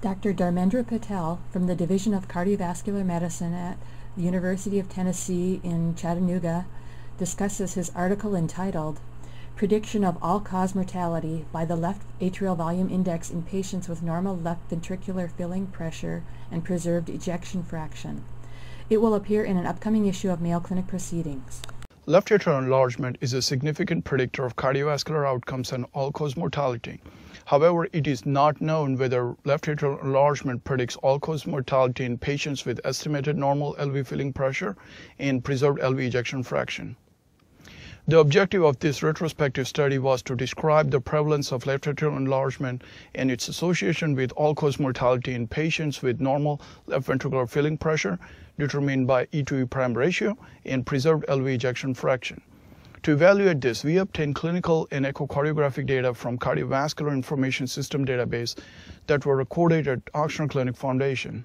Dr. Dharmendra Patel from the Division of Cardiovascular Medicine at the University of Tennessee in Chattanooga discusses his article entitled Prediction of All-Cause Mortality by the Left Atrial Volume Index in Patients with Normal Left Ventricular Filling Pressure and Preserved Ejection Fraction. It will appear in an upcoming issue of Mayo Clinic Proceedings. Left atrial enlargement is a significant predictor of cardiovascular outcomes and all-cause mortality. However, it is not known whether left atrial enlargement predicts all-cause mortality in patients with estimated normal LV filling pressure and preserved LV ejection fraction. The objective of this retrospective study was to describe the prevalence of left atrial enlargement and its association with all-cause mortality in patients with normal left ventricular filling pressure determined by E to E prime ratio and preserved LV ejection fraction. To evaluate this, we obtained clinical and echocardiographic data from Cardiovascular Information System database that were recorded at Ochsner Clinic Foundation.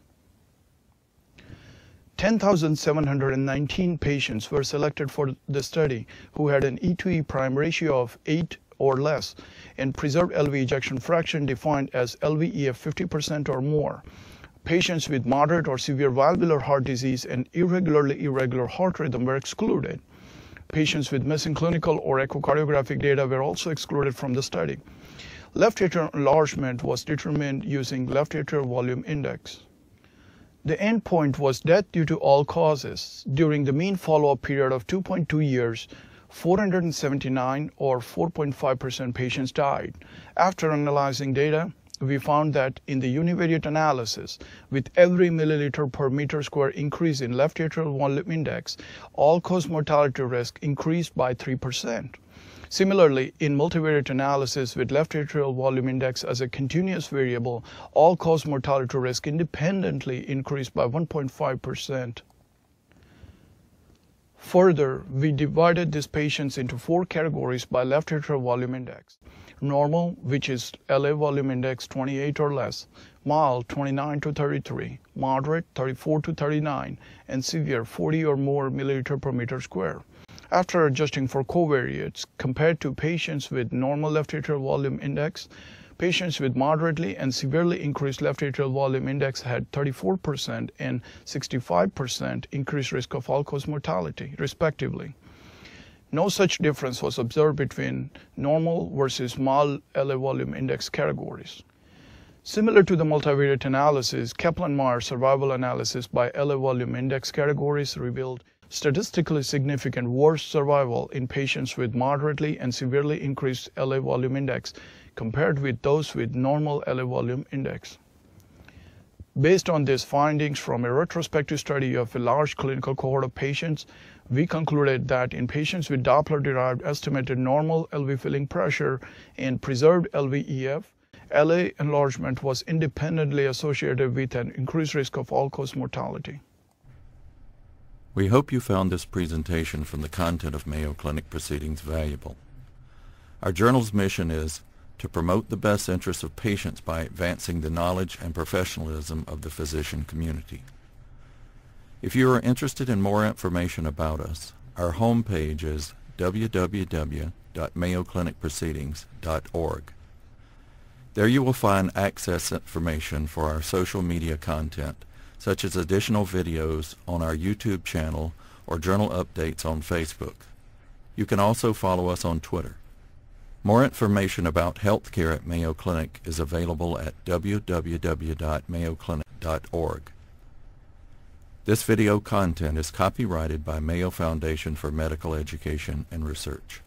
10,719 patients were selected for the study who had an E to E prime ratio of 8 or less and preserved LV ejection fraction defined as LVEF 50% or more. Patients with moderate or severe valvular heart disease and irregularly irregular heart rhythm were excluded. Patients with missing clinical or echocardiographic data were also excluded from the study. Left atrial enlargement was determined using left atrial volume index. The endpoint was death due to all causes. During the mean follow-up period of 2.2 years, 479 or 4.5% patients died. After analyzing data, we found that in the univariate analysis, with every milliliter per meter square increase in left atrial volume index, all-cause mortality risk increased by 3%. Similarly, in multivariate analysis with left atrial volume index as a continuous variable, all-cause mortality risk independently increased by 1.5%. Further, we divided these patients into four categories by left atrial volume index. Normal, which is LA volume index 28 or less, mild 29 to 33, moderate 34 to 39, and severe 40 or more milliliter per meter square after adjusting for covariates compared to patients with normal left atrial volume index, patients with moderately and severely increased left atrial volume index had 34% and 65% increased risk of all-cause mortality, respectively. No such difference was observed between normal versus mild LA volume index categories. Similar to the multivariate analysis, Kaplan-Meier survival analysis by LA volume index categories revealed statistically significant worse survival in patients with moderately and severely increased LA volume index compared with those with normal LA volume index. Based on these findings from a retrospective study of a large clinical cohort of patients, we concluded that in patients with Doppler-derived estimated normal LV filling pressure and preserved LVEF, LA enlargement was independently associated with an increased risk of all-cause mortality. We hope you found this presentation from the content of Mayo Clinic proceedings valuable. Our journal's mission is to promote the best interests of patients by advancing the knowledge and professionalism of the physician community. If you are interested in more information about us, our homepage is www.mayoclinicproceedings.org. There you will find access information for our social media content such as additional videos on our YouTube channel or journal updates on Facebook. You can also follow us on Twitter. More information about healthcare at Mayo Clinic is available at www.mayoclinic.org. This video content is copyrighted by Mayo Foundation for Medical Education and Research.